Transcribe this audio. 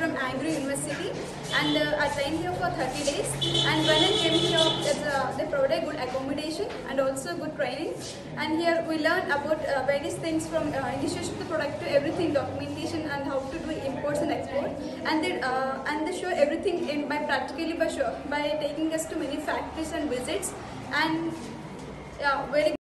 From Angry University and uh, I trained here for 30 days. And when I came here, uh, they provided good accommodation and also good training. And here we learned about uh, various things from uh, initiation to product to everything, documentation and how to do imports and exports. And they uh, and they show everything in by practically by show by taking us to many factories and visits and yeah, very